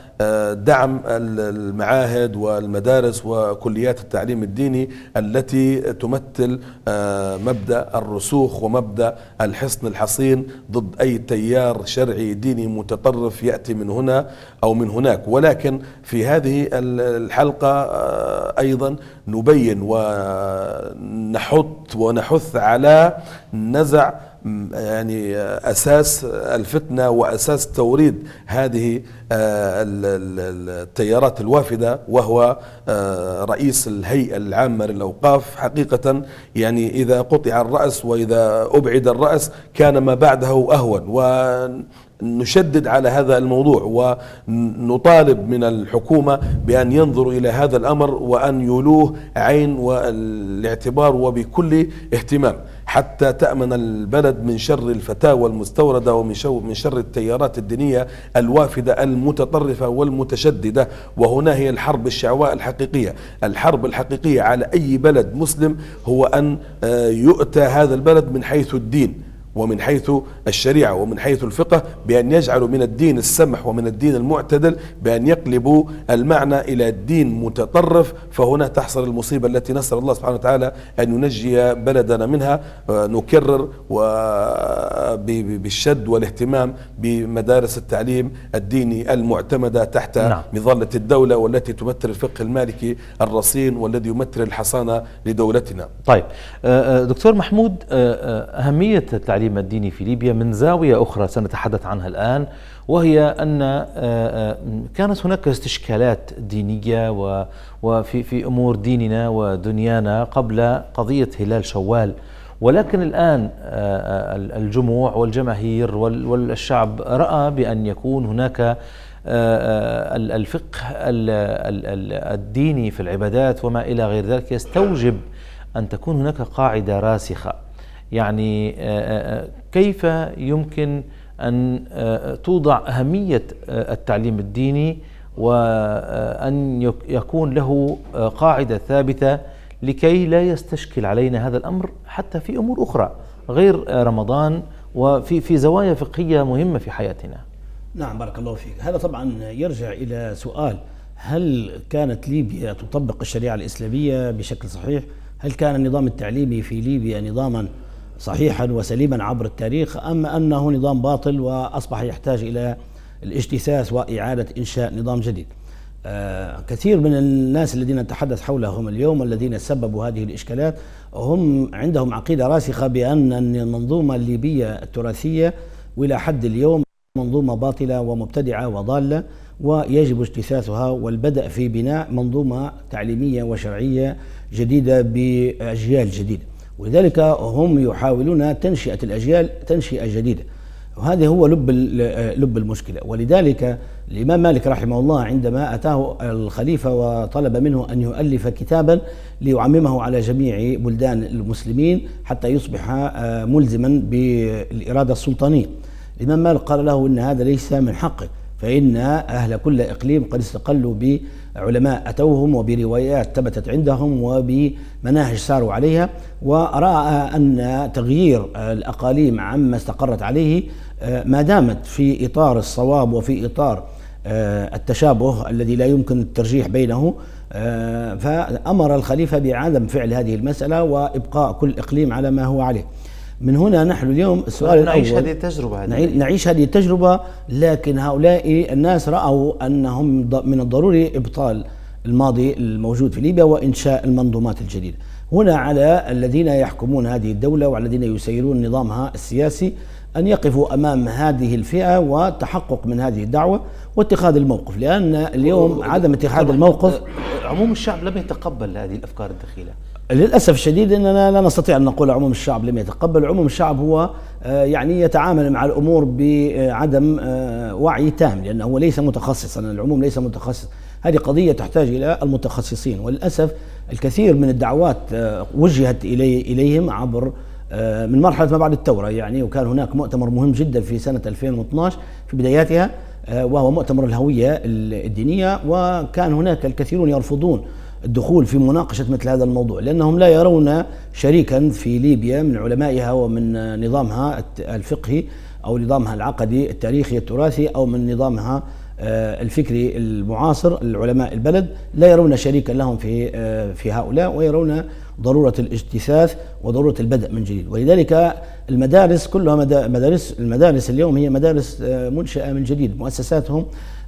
[SPEAKER 3] دعم المعاهد والمدارس وكليات التعليم الديني التي تمثل مبدأ الرسوخ ومبدأ الحصن الحصين ضد أي تيار شرعي ديني متطرف يأتي من هنا أو من هناك. ولكن في هذه الحلقة أيضا نبين ونحط ونحث على نزع يعني أساس الفتنة وأساس توريد هذه آه، التيارات الوافدة وهو آه، رئيس الهيئة العامة للأوقاف. حقيقة يعني إذا قطع الرأس وإذا أبعد الرأس كان ما بعده أهون. نشدد على هذا الموضوع ونطالب من الحكومة بأن ينظروا إلى هذا الأمر وأن يولوه عين والاعتبار وبكل اهتمام حتى تأمن البلد من شر الفتاوى المستوردة ومن من شر التيارات الدينية الوافدة المتطرفة والمتشددة. وهنا هي الحرب الشعواء الحقيقية. الحرب الحقيقية على أي بلد مسلم هو أن آه، يؤتى هذا البلد من حيث الدين. ومن حيث الشريعة ومن حيث الفقه بأن يجعلوا من الدين السمح ومن الدين المعتدل بأن يقلبوا المعنى إلى الدين متطرف فهنا تحصل المصيبة التي نسأل الله سبحانه وتعالى أن ينجي بلدنا منها نكرر بالشد والاهتمام بمدارس التعليم الديني المعتمدة تحت نعم. مظلة الدولة والتي تمثل الفقه المالكي الرصين والذي يمثل الحصانة لدولتنا
[SPEAKER 1] طيب آه، آه، دكتور محمود آه، أهمية التعليم التعليم الديني في ليبيا من زاوية أخرى سنتحدث عنها الآن وهي أن آه، آه، كانت هناك استشكالات دينية وفي في أمور ديننا ودنيانا قبل قضية هلال شوال. ولكن الآن آه، الجموع والجماهير والشعب رأى بأن يكون هناك الفقه الديني في العبادات وما إلى غير ذلك يستوجب أن تكون هناك قاعدة راسخة. يعني آه، آه، آه، كيف يمكن أن توضع أهمية التعليم الديني وأن يكون له قاعدة ثابتة لكي لا يستشكل علينا هذا الأمر حتى في أمور أخرى غير رمضان وفي في زوايا فقهية مهمة في حياتنا.
[SPEAKER 2] نعم بارك الله فيك. هذا طبعا يرجع إلى سؤال هل كانت ليبيا تطبق الشريعة الإسلامية بشكل صحيح؟ هل كان النظام التعليمي في ليبيا نظاما صحيحا وسليما عبر التاريخ أم أنه نظام باطل وأصبح يحتاج إلى الاجتثاث وإعادة إنشاء نظام جديد. آه كثير من الناس الذين نتحدث حولهم اليوم الذين سببوا هذه الإشكالات هم عندهم عقيدة راسخة بأن المنظومة الليبية التراثية وإلى حد اليوم منظومة باطلة ومبتدعة وضالة ويجب اجتثاثها والبدء في بناء منظومة تعليمية وشرعية جديدة بأجيال جديدة. ولذلك هم يحاولون تنشئة الأجيال تنشئة جديدة. وهذا هو لب لب المشكلة. ولذلك الإمام مالك رحمه الله عندما أتاه الخليفة وطلب منه أن يؤلف كتابا ليعممه على جميع بلدان المسلمين حتى يصبح آه، ملزما بالإرادة السلطانية. الإمام مالك قال له إن هذا ليس من حقك فإن أهل كل إقليم قد استقلوا بعلماء أتوهم وبروايات ثبتت عندهم وبمناهج ساروا عليها ورأى أن تغيير الأقاليم عما استقرت عليه آه، ما دامت في إطار الصواب وفي إطار آه، التشابه الذي لا يمكن الترجيح بينه آه، فأمر الخليفة بعدم فعل هذه المسألة وإبقاء كل إقليم على ما هو عليه. من هنا نحن اليوم
[SPEAKER 1] السؤال نعيش هذه التجربة
[SPEAKER 2] هذه. نعيش هذه التجربة لكن هؤلاء الناس رأوا أنهم من الضروري إبطال الماضي الموجود في ليبيا وإنشاء المنظومات الجديدة. هنا على الذين يحكمون هذه الدولة والذين يسيرون نظامها السياسي أن يقفوا أمام هذه الفئة والتحقق من هذه الدعوة واتخاذ الموقف لأن اليوم عدم اتخاذ الموقف
[SPEAKER 1] عموم الشعب لم يتقبل هذه الأفكار الدخيلة.
[SPEAKER 2] للأسف الشديد اننا لا نستطيع أن نقول عموم الشعب لم يتقبل، عموم الشعب هو آه، يعني يتعامل مع الأمور بعدم آه، وعي تام لأنه هو ليس متخصصا، العموم ليس متخصص، هذه قضية تحتاج إلى المتخصصين. وللأسف الكثير من الدعوات آه، وجهت الي إليهم عبر من مرحلة ما بعد الثورة يعني. وكان هناك مؤتمر مهم جدا في سنة 2012 في بداياتها وهو مؤتمر الهوية الدينية. وكان هناك الكثيرون يرفضون الدخول في مناقشة مثل هذا الموضوع لأنهم لا يرون شريكا في ليبيا من علمائها ومن نظامها الفقهي أو نظامها العقدي التاريخي التراثي أو من نظامها آه، الفكري المعاصر العلماء البلد لا يرون شريكا لهم في آه، في هؤلاء ويرون ضرورة الاجتثاث وضرورة البدء من جديد. ولذلك المدارس كلها مدارس المدارس اليوم هي مدارس آه، منشأة من جديد. مؤسساتهم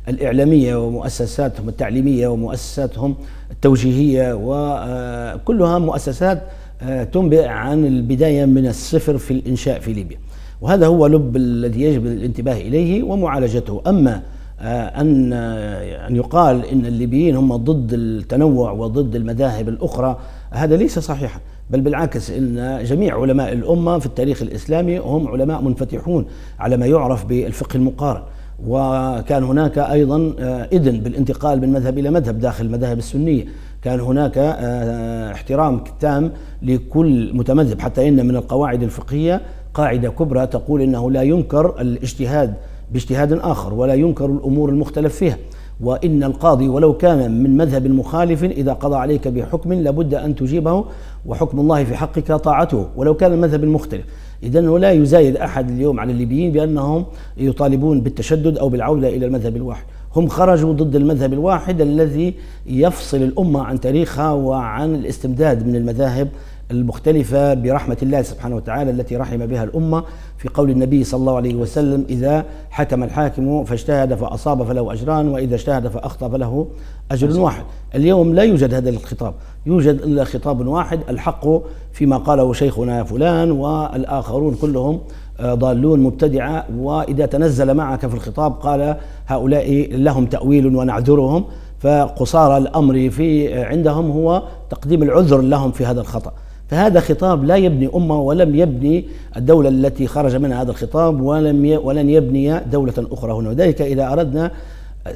[SPEAKER 2] الإعلامية ومؤسساتهم التعليمية ومؤسساتهم التوجيهية وكلها مؤسسات آه، تنبئ عن البداية من الصفر في الإنشاء في ليبيا. وهذا هو لب الذي يجب الانتباه إليه ومعالجته. أما آه، آه، أن يقال إن الليبيين هم ضد التنوع وضد المذاهب الأخرى هذا ليس صحيحا. بل بالعكس إن جميع علماء الأمة في التاريخ الإسلامي هم علماء منفتحون على ما يعرف بالفقه المقارن. وكان هناك أيضا آه، إذن بالانتقال من مذهب إلى مذهب داخل المذاهب السنية. كان هناك آه، احترام تام لكل متمذهب حتى إن من القواعد الفقهية قاعدة كبرى تقول إنه لا ينكر الاجتهاد باجتهاد آخر ولا ينكر الأمور المختلف فيها. وإن القاضي ولو كان من مذهب مخالف إذا قضى عليك بحكم لابد أن تجيبه وحكم الله في حقك طاعته ولو كان المذهب المختلف. إذا لا يزايد أحد اليوم على الليبيين بأنهم يطالبون بالتشدد أو بالعودة إلى المذهب الواحد. هم خرجوا ضد المذهب الواحد الذي يفصل الأمة عن تاريخها وعن الاستمداد من المذاهب المختلفة برحمة الله سبحانه وتعالى التي رحم بها الأمة في قول النبي صلى الله عليه وسلم إذا حكم الحاكم فاجتهد فأصاب فله أجران وإذا اجتهد فأخطأ فله أجر واحد. اليوم لا يوجد هذا الخطاب يوجد إلا خطاب واحد الحق فيما قاله شيخنا فلان والآخرون كلهم آه، ضالون مبتدعة وإذا تنزل معك في الخطاب قال هؤلاء لهم تأويل ونعذرهم فقصارى الأمر في عندهم هو تقديم العذر لهم في هذا الخطأ. فهذا خطاب لا يبني أمة ولم يبني الدولة التي خرج منها هذا الخطاب ولم ولن يبني دولة أخرى هنا. وذلك إذا أردنا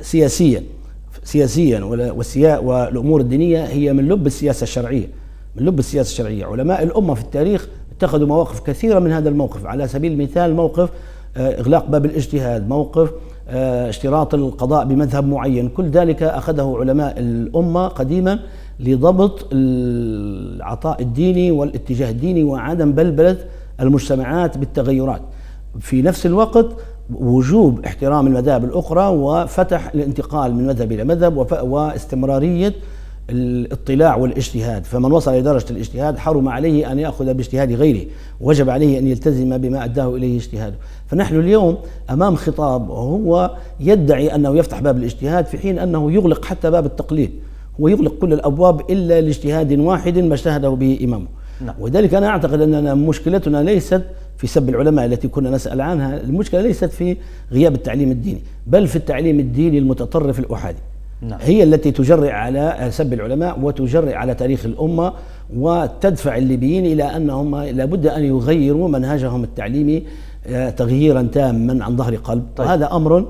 [SPEAKER 2] سياسيا سياسيا والأمور الدينية هي من لب السياسة الشرعية من لب السياسة الشرعية. علماء الأمة في التاريخ اتخذوا مواقف كثيرة من هذا الموقف. على سبيل المثال موقف آه، إغلاق باب الاجتهاد موقف آه، اشتراط القضاء بمذهب معين. كل ذلك أخذه علماء الأمة قديما لضبط العطاء الديني والاتجاه الديني وعدم بلبلة المجتمعات بالتغيرات. في نفس الوقت وجوب احترام المذاهب الأخرى وفتح الانتقال من مذهب إلى مذهب واستمرارية الاطلاع والاجتهاد. فمن وصل إلى درجة الاجتهاد حرم عليه أن يأخذ باجتهاد غيره وجب عليه أن يلتزم بما أداه إليه اجتهاده. فنحن اليوم أمام خطاب هو يدعي أنه يفتح باب الاجتهاد في حين أنه يغلق حتى باب التقليد. هو يغلق كل الأبواب إلا لاجتهاد واحد ما اجتهده به امامه نعم. ولذلك أنا أعتقد أننا مشكلتنا ليست في سب العلماء التي كنا نسأل عنها، المشكلة ليست في غياب التعليم الديني، بل في التعليم الديني المتطرف الأحادي. نعم. هي التي تجرئ على سب العلماء وتجرئ على تاريخ الأمة وتدفع الليبيين إلى أنهم لابد أن يغيروا منهجهم التعليمي آه، تغييرا تاما عن ظهر قلب، طيب. وهذا أمر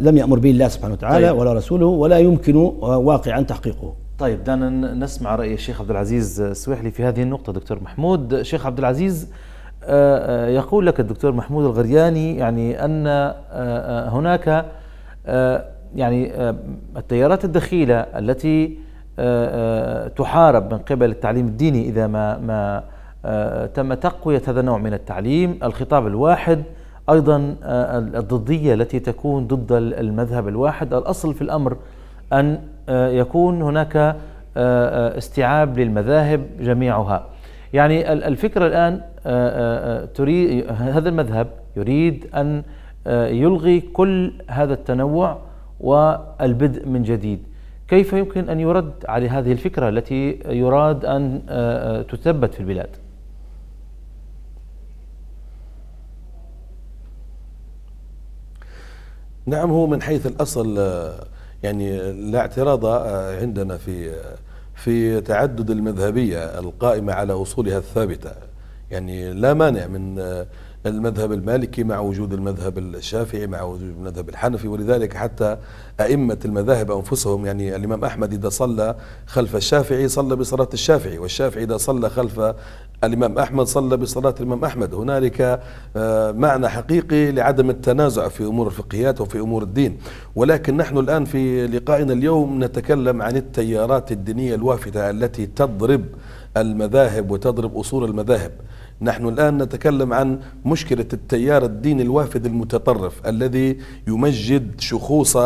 [SPEAKER 2] لم يأمر به الله سبحانه وتعالى طيب. ولا رسوله ولا يمكن آه، واقعا تحقيقه
[SPEAKER 1] طيب دعنا نسمع رأي الشيخ عبد العزيز السويحلي في هذه النقطة دكتور محمود شيخ عبد العزيز آه، يقول لك الدكتور محمود الغرياني يعني أن هناك يعني التيارات الدخيلة التي تحارب من قبل التعليم الديني إذا ما ما تم تقوية هذا النوع من التعليم الخطاب الواحد أيضا آه، الضدية التي تكون ضد المذهب الواحد. الأصل في الأمر أن آه، يكون هناك آه، استيعاب للمذاهب جميعها. يعني الفكرة الآن تريد هذا المذهب يريد أن يلغي كل هذا التنوع والبدء من جديد. كيف يمكن أن يرد على هذه الفكرة التي يراد أن تثبت في البلاد؟
[SPEAKER 3] نعم هو من حيث الأصل آه، يعني لا اعتراض آه، عندنا في في تعدد المذهبية القائمة على أصولها الثابتة. يعني لا مانع من المذهب المالكي مع وجود المذهب الشافعي مع وجود المذهب الحنفي ولذلك حتى أئمة المذاهب أنفسهم يعني الإمام أحمد إذا صلى خلف الشافعي صلى بصلاة الشافعي والشافعي إذا صلى خلف الإمام أحمد صلى بصلاة الإمام أحمد. هنالك آه، معنى حقيقي لعدم التنازع في أمور الفقهيات وفي أمور الدين. ولكن نحن الآن في لقائنا اليوم نتكلم عن التيارات الدينية الوافتة التي تضرب المذاهب وتضرب أصول المذاهب. نحن الآن نتكلم عن مشكلة التيار الديني الوافد المتطرف الذي يمجد شخوص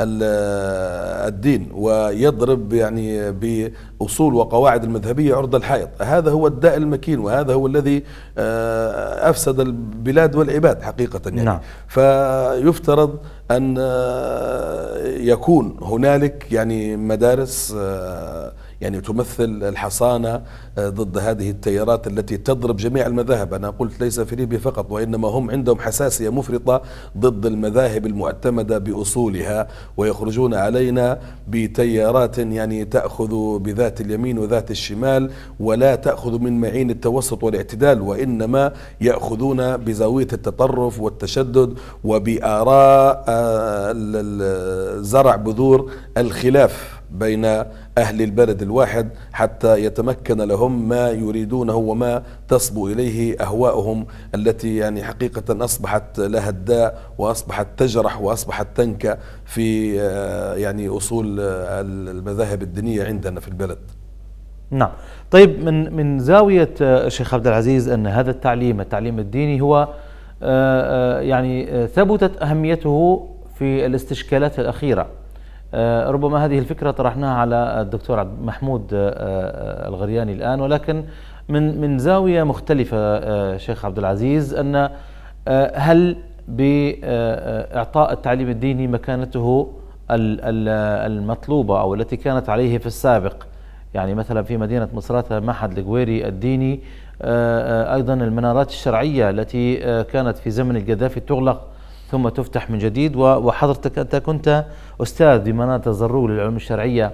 [SPEAKER 3] الدين ويضرب يعني بأصول وقواعد المذهبية عرض الحائط هذا هو الداء المكين وهذا هو الذي آه، أفسد البلاد والعباد حقيقة يعني نعم. فيفترض أن آه، يكون هنالك يعني مدارس آه، يعني تمثل الحصانة آه، ضد هذه التيارات التي تضرب جميع المذاهب. أنا قلت ليس في ليبيا فقط وإنما هم عندهم حساسية مفرطة ضد المذاهب المعتمدة بأصولها ويخرجون علينا بتيارات يعني تأخذ بذات اليمين وذات الشمال ولا تأخذ من معين التوسط والاعتدال وإنما يأخذون بزاوية التطرف والتشدد وبآراء آه، زرع بذور الخلاف. بين أهل البلد الواحد حتى يتمكن لهم ما يريدونه وما تصبو إليه أهواؤهم التي يعني حقيقة أصبحت لها الداء وأصبحت تجرح وأصبحت تنكى في آه، يعني أصول المذاهب الدينية عندنا في البلد.
[SPEAKER 1] نعم. طيب من من زاوية آه، شيخ عبد العزيز أن هذا التعليم التعليم الديني هو آه، يعني ثبتت أهميته في الاستشكالات الأخيرة. آه، ربما هذه الفكرة طرحناها على الدكتور محمود آه، آه، الغرياني الآن. ولكن من من زاوية مختلفة شيخ عبد العزيز أن هل بإعطاء التعليم الديني مكانته المطلوبة أو التي كانت عليه في السابق؟ يعني مثلا في مدينة مصراتة معهد القويري الديني أيضا المنارات الشرعية التي كانت في زمن القذافي تغلق ثم تفتح من جديد وحضرتك أنت كنت أستاذ بمناطق الزرور للعلوم الشرعية.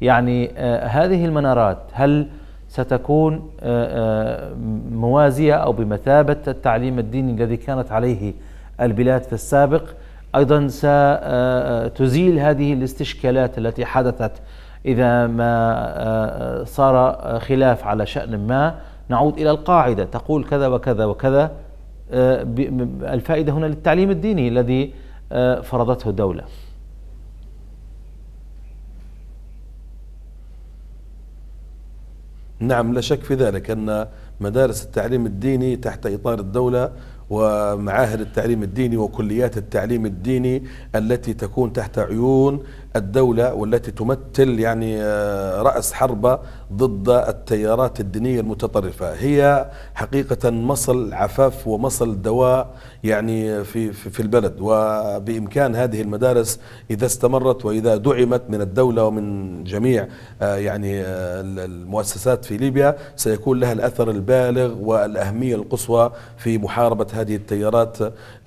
[SPEAKER 1] يعني آه هذه المنارات هل ستكون آه, آه، موازية أو بمثابة التعليم الديني الذي كانت عليه البلاد في السابق؟ أيضا ستزيل هذه الاستشكالات التي حدثت إذا ما صار خلاف على شأن ما. نعود إلى القاعدة تقول كذا وكذا وكذا. الفائدة هنا للتعليم الديني الذي آه، فرضته الدولة.
[SPEAKER 3] نعم لا شك في ذلك أن مدارس التعليم الديني تحت إطار الدولة ومعاهد التعليم الديني وكليات التعليم الديني التي تكون تحت عيون الدولة والتي تمثل يعني آه، رأس حربة ضد التيارات الدينية المتطرفة. هي حقيقة مصل عفاف ومصل دواء يعني في في البلد. وبإمكان هذه المدارس إذا استمرت وإذا دعمت من الدولة ومن جميع آه، يعني آه، المؤسسات في ليبيا سيكون لها الأثر البالغ والأهمية القصوى في محاربة هذه التيارات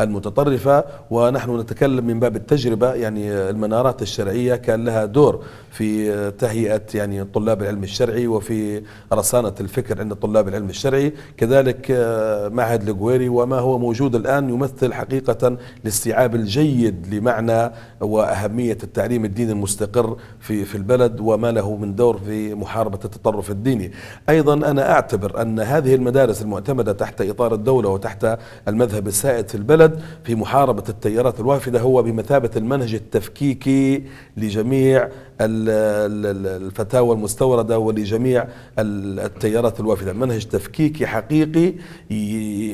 [SPEAKER 3] المتطرفة ونحن نتكلم من باب التجربة يعني المنارات الشرعية كان لها دور في تهيئة يعني طلاب العلم الشرعي وفي رصانة الفكر عند طلاب العلم الشرعي. كذلك آه، معهد القويري وما هو موجود الآن يمثل حقيقة الاستيعاب الجيد لمعنى وأهمية التعليم الديني المستقر في في البلد وما له من دور في محاربة التطرف الديني. أيضا أنا أعتبر أن هذه المدارس المعتمدة تحت إطار الدولة وتحت المذهب السائد في البلد في محاربة التيارات الوافدة هو بمثابة المنهج التفكيكي لجميع الفتاوى المستوردة ولجميع التيارات الوافدة. منهج تفكيكي حقيقي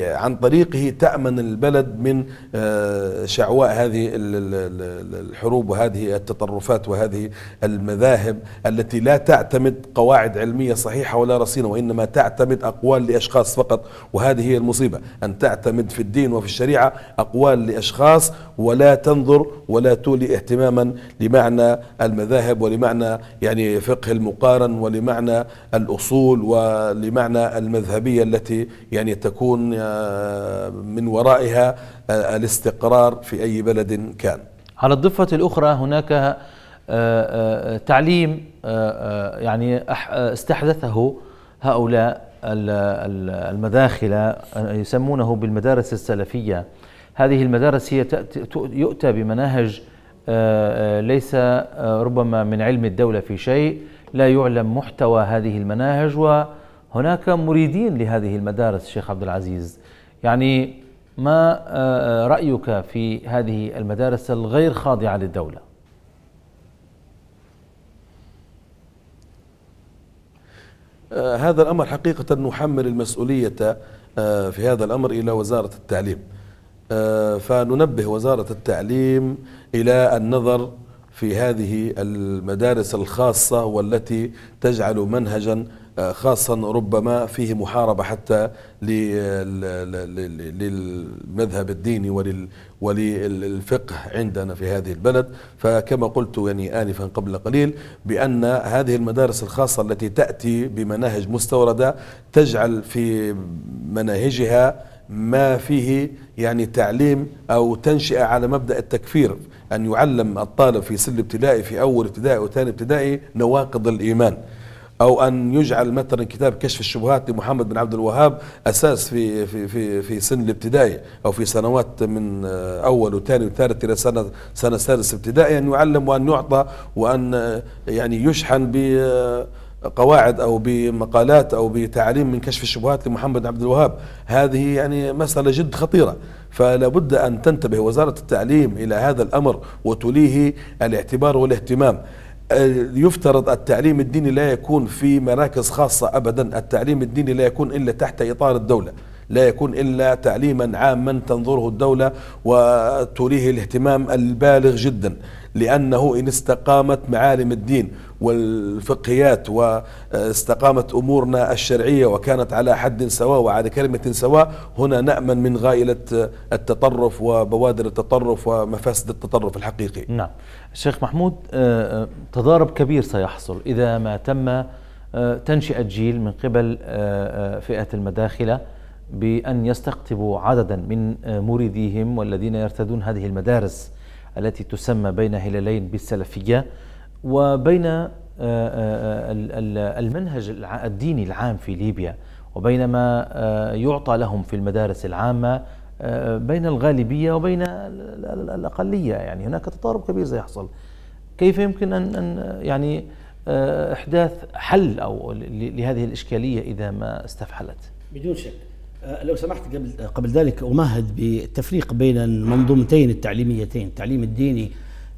[SPEAKER 3] عن طريقه تأمن البلد من آه، شعواء هذه الحروب وهذه التطرفات وهذه المذاهب التي لا تعتمد قواعد علمية صحيحة ولا رصينة وإنما تعتمد أقوال لأشخاص فقط. وهذه هي المصيبة أن تعتمد في الدين وفي الشريعة أقوال لأشخاص ولا تنظر ولا تولي اهتماما لمعنى المذاهب ولمعنى يعني فقه المقارن ولمعنى الأصول ولمعنى المذهبية التي يعني تكون آه، من ورائها آه، الاستقرار في أي بلد كان.
[SPEAKER 1] على الضفة الأخرى هناك تعليم يعني استحدثه هؤلاء المداخلة يسمونه بالمدارس السلفية. هذه المدارس هي يؤتى بمناهج ليس ربما من علم الدولة في شيء لا يعلم محتوى هذه المناهج وهناك مريدين لهذه المدارس شيخ عبد العزيز. يعني ما رأيك في هذه المدارس الغير خاضعة للدولة؟
[SPEAKER 3] آه، هذا الأمر حقيقة نحمل المسؤولية آه، في هذا الأمر إلى وزارة التعليم. آه، فننبه وزارة التعليم إلى النظر في هذه المدارس الخاصة والتي تجعل منهجا خاصا ربما فيه محاربة حتى للمذهب الديني وللفقه عندنا في هذه البلد. فكما قلت يعني آنفا قبل قليل بأن هذه المدارس الخاصة التي تأتي بمناهج مستوردة تجعل في مناهجها ما فيه يعني تعليم أو تنشئة على مبدأ التكفير. أن يعلم الطالب في سن ابتدائي في أول ابتدائي وثاني ابتدائي نواقض الإيمان. أو أن يجعل مثلا كتاب كشف الشبهات لمحمد بن عبد الوهاب أساس في في في في سن الابتدائي أو في سنوات من أول وثاني وثالث إلى سنة سنة سادس ابتدائي. أن يعلم وأن يعطى وأن يعني يشحن ب قواعد أو بمقالات أو بتعليم من كشف الشبهات لمحمد عبد الوهاب هذه يعني مسألة جد خطيرة. فلا بد أن تنتبه وزارة التعليم إلى هذا الأمر وتليه الاعتبار والاهتمام. يفترض التعليم الديني لا يكون في مراكز خاصة أبدا. التعليم الديني لا يكون إلا تحت إطار الدولة لا يكون إلا تعليما عاما تنظره الدولة وتريه الاهتمام البالغ جدا لأنه إن استقامت معالم الدين والفقهيات واستقامت أمورنا الشرعية وكانت على حد سواء وعلى كلمة سواء هنا نأمن من غائلة التطرف وبوادر التطرف ومفاسد التطرف الحقيقي.
[SPEAKER 1] نعم. الشيخ محمود آه، آه، تضارب كبير سيحصل إذا ما تم آه، تنشئة جيل من قبل فئة المداخلة بأن يستقطبوا عددا من مريديهم والذين يرتدون هذه المدارس التي تسمى بين هلالين بالسلفية. وبين آه، آه، المنهج الديني العام في ليبيا وبين ما آه، يعطى لهم في المدارس العامة بين الغالبية وبين الأقلية. يعني هناك تضارب كبير سيحصل. كيف يمكن أن يعني إحداث حل أو لهذه الإشكالية إذا ما استفحلت؟
[SPEAKER 2] بدون شك. آه، لو سمحت قبل قبل ذلك أمهد بالتفريق بين المنظومتين التعليميتين التعليم الديني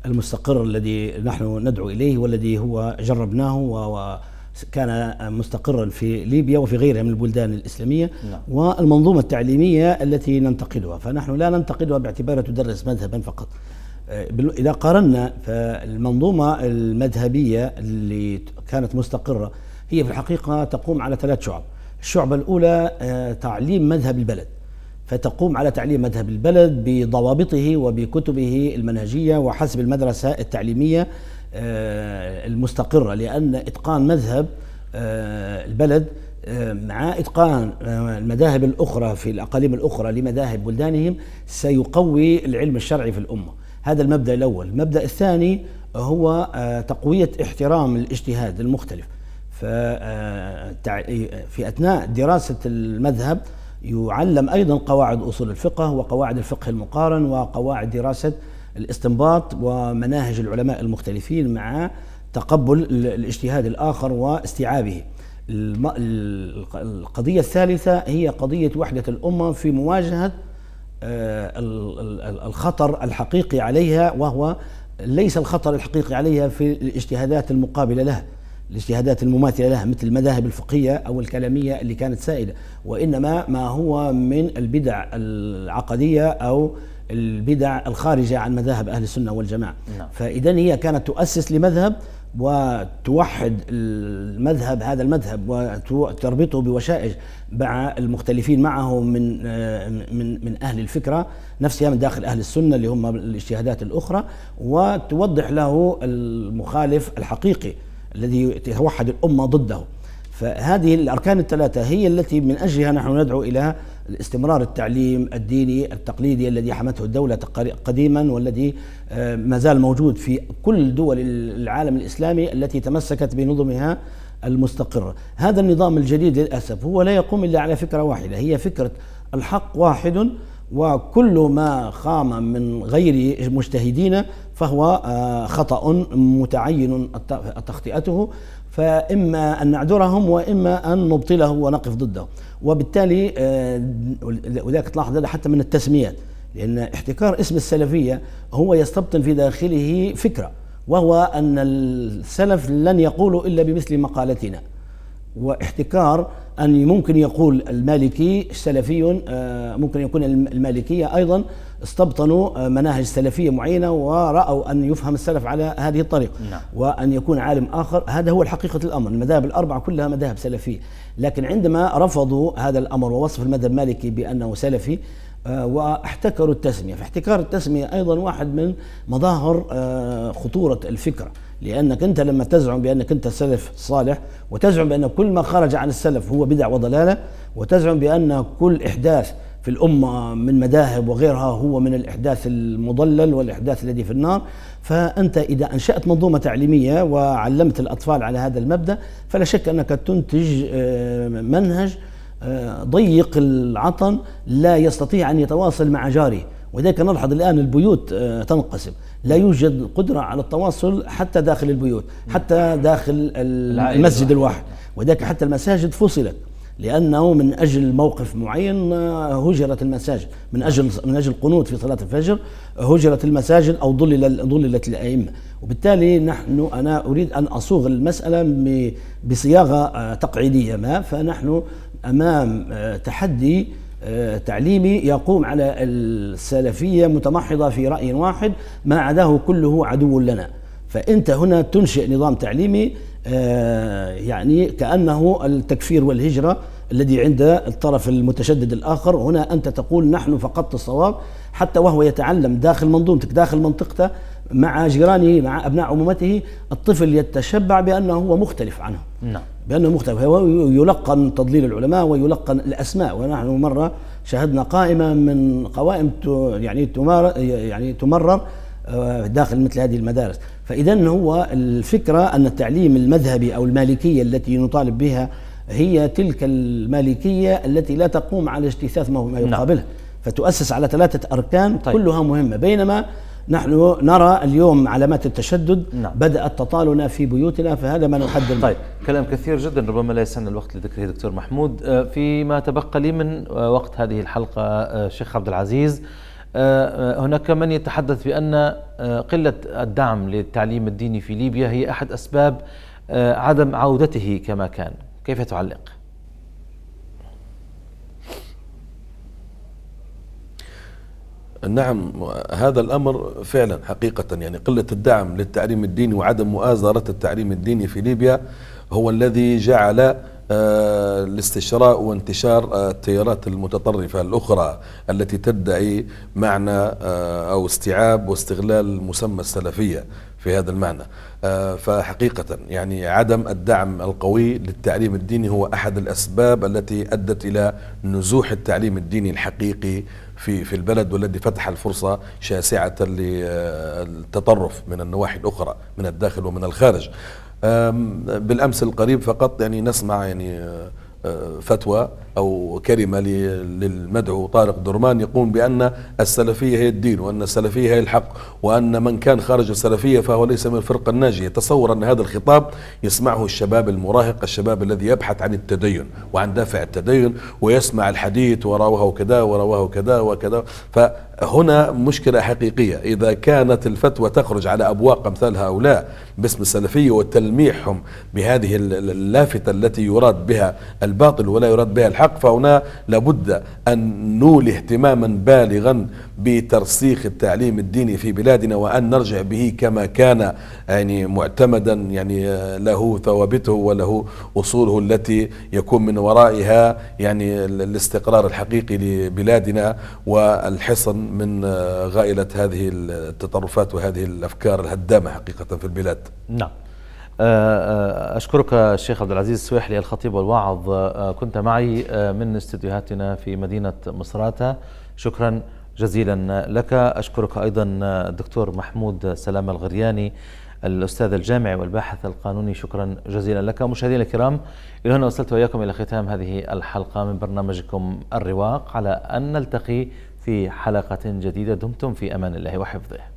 [SPEAKER 2] المستقر الذي نحن ندعو إليه والذي هو جربناه وكان مستقرا في ليبيا وفي غيرها من البلدان الإسلامية نعم. والمنظومة التعليمية التي ننتقدها. فنحن لا ننتقدها باعتبارها تدرس مذهبا فقط. آه، إذا قارنا فالمنظومة المذهبية اللي كانت مستقرة هي في الحقيقة تقوم على ثلاث شعب. الشعبة الأولى آه، تعليم مذهب البلد. فتقوم على تعليم مذهب البلد بضوابطه وبكتبه المنهجية وحسب المدرسة التعليمية آه، المستقرة لأن إتقان مذهب آه، البلد مع إتقان المذاهب الأخرى في الأقاليم الأخرى لمذاهب بلدانهم سيقوي العلم الشرعي في الأمة. هذا المبدأ الأول. المبدأ الثاني هو تقوية احترام الاجتهاد المختلف. في أثناء دراسة المذهب يعلم أيضا قواعد أصول الفقه وقواعد الفقه المقارن وقواعد دراسة الاستنباط ومناهج العلماء المختلفين مع تقبل الاجتهاد الآخر واستيعابه. القضية الثالثة هي قضية وحدة الأمة في مواجهة آه، الخطر الحقيقي عليها وهو ليس الخطر الحقيقي عليها في الاجتهادات المقابلة لها. الاجتهادات المماثلة لها مثل المذاهب الفقهية أو الكلامية اللي كانت سائدة. وإنما ما هو من البدع العقدية أو البدع الخارجة عن مذاهب أهل السنة والجماعة. نعم. فإذا هي كانت تؤسس لمذهب وتوحد المذهب هذا المذهب وتربطه بوشائج مع المختلفين معه من من من أهل الفكرة نفسها من داخل أهل السنة اللي هم الاجتهادات الأخرى وتوضح له المخالف الحقيقي. الذي يتوحد الأمة ضده. فهذه الأركان الثلاثة هي التي من أجلها نحن ندعو إلى الاستمرار التعليم الديني التقليدي الذي حمته الدولة قديما والذي آه، ما زال موجود في كل دول العالم الإسلامي التي تمسكت بنظمها المستقرة هذا النظام الجديد للأسف هو لا يقوم إلا على فكرة واحدة هي فكرة الحق واحد وكل ما خام من غير مجتهدين فهو آه، خطأ متعين تخطئته. فإما أن نعذرهم وإما أن نبطله ونقف ضده. وبالتالي آه، ولذلك تلاحظ هذا حتى من التسميات لأن احتكار اسم السلفية هو يستبطن في داخله فكرة وهو أن السلف لن يقولوا إلا بمثل مقالتنا. واحتكار أن ممكن يقول المالكي سلفي آه، ممكن يكون المالكية أيضا استبطنوا آه، مناهج سلفية معينة ورأوا أن يفهم السلف على هذه الطريقة. نعم. وأن يكون عالم آخر. هذا هو الحقيقة الأمر. المذاهب الأربعة كلها مذاهب سلفية. لكن عندما رفضوا هذا الأمر ووصف المذهب المالكي بأنه سلفي واحتكروا التسمية. فاحتكار التسمية أيضا واحد من مظاهر خطورة الفكرة. لأنك أنت لما تزعم بأنك أنت سلف صالح وتزعم بأن كل ما خرج عن السلف هو بدع وضلالة وتزعم بأن كل إحداث في الأمة من مذاهب وغيرها هو من الإحداث المضلل والإحداث الذي في النار. فأنت إذا أنشأت منظومة تعليمية وعلمت الأطفال على هذا المبدأ فلا شك أنك تنتج آه، منهج آه، ضيق العطن لا يستطيع أن يتواصل مع جاره. ولذلك نلحظ الآن البيوت آه، تنقسم. لا يوجد قدرة على التواصل حتى داخل البيوت حتى داخل المسجد الواحد. وذلك حتى المساجد فصلت لأنه من أجل موقف معين آه، هجرت المساجد. من أجل من أجل قنوت في صلاة الفجر هجرت المساجد أو ضلل ضللت الأئمة. وبالتالي نحن أنا أريد أن أصوغ المسألة بصياغة آه، تقعيدية ما. فنحن أمام تحدي آه، تعليمي يقوم على السلفية متمحضة في رأي واحد ما عداه كله عدو لنا. فأنت هنا تنشئ نظام تعليمي آه، يعني كأنه التكفير والهجرة الذي عند الطرف المتشدد الآخر. هنا أنت تقول نحن فقدت الصواب حتى وهو يتعلم داخل منظومتك داخل منطقته مع جيرانه مع أبناء عمومته الطفل يتشبع بأنه هو مختلف عنه. نعم. بأنه مختلف. هو يلقن تضليل العلماء ويلقن الأسماء. ونحن مرة شاهدنا قائمة من قوائم يعني تمر يعني تمرر آه، داخل مثل هذه المدارس. فإذا هو الفكرة أن التعليم المذهبي أو المالكية التي نطالب بها هي تلك المالكية التي لا تقوم على اجتثاث ما نعم. يقابلها. فتؤسس على ثلاثة أركان طيب. كلها مهمة. بينما نحن نرى اليوم علامات التشدد نعم. بدأت تطالنا في بيوتنا فهذا ما نحدد
[SPEAKER 1] طيب كلام كثير جدا ربما لا يسن الوقت لذكره دكتور محمود آه، فيما تبقى لي من آه، وقت هذه الحلقة آه، شيخ عبد العزيز هناك من يتحدث بأن قلة الدعم للتعليم الديني في ليبيا هي أحد أسباب عدم عودته كما كان كيف تعلق؟
[SPEAKER 3] نعم هذا الأمر فعلا حقيقة يعني قلة الدعم للتعليم الديني وعدم مؤازرة التعليم الديني في ليبيا هو الذي جعل آه، الاستشراء وانتشار آه، التيارات المتطرفة الأخرى التي تدعي معنى آه، أو استيعاب واستغلال مسمى السلفية في هذا المعنى. فحقيقة يعني عدم الدعم القوي للتعليم الديني هو أحد الأسباب التي أدت إلى نزوح التعليم الديني الحقيقي في في البلد والذي فتح الفرصة شاسعة للتطرف من النواحي الأخرى من الداخل ومن الخارج. بالأمس القريب فقط يعني نسمع يعني فتوى أو كلمة للمدعو طارق درمان يقول بأن السلفية هي الدين وأن السلفية هي الحق وأن من كان خارج السلفية فهو ليس من الفرقة الناجية. تصور أن هذا الخطاب يسمعه الشباب المراهق الشباب الذي يبحث عن التدين وعن دافع التدين ويسمع الحديث ورواه كذا ورواه كذا وكذا. فهنا مشكلة حقيقية. إذا كانت الفتوى تخرج على أبواق أمثال هؤلاء باسم السلفية وتلميحهم بهذه اللافتة التي يراد بها الباطل ولا يراد بها الحق فهنا لابد أن نولي اهتماما بالغا بترسيخ التعليم الديني في بلادنا وأن نرجع به كما كان يعني معتمدا يعني له ثوابته وله أصوله التي يكون من ورائها يعني الاستقرار الحقيقي لبلادنا والحصن من غائلة هذه التطرفات وهذه الأفكار الهدامة حقيقة في البلاد.
[SPEAKER 1] نعم. أشكرك الشيخ عبد العزيز السويحلي الخطيب والواعظ. كنت معي من استديوهاتنا في مدينة مصراتة شكرا. جزيلا لك. أشكرك أيضا الدكتور محمود سلام الغرياني الأستاذ الجامعي والباحث القانوني. شكرا جزيلا لك. مشاهدينا الكرام إلى هنا وصلت وإياكم إلى ختام هذه الحلقة من برنامجكم الرواق على أن نلتقي في حلقة جديدة. دمتم في أمان الله وحفظه.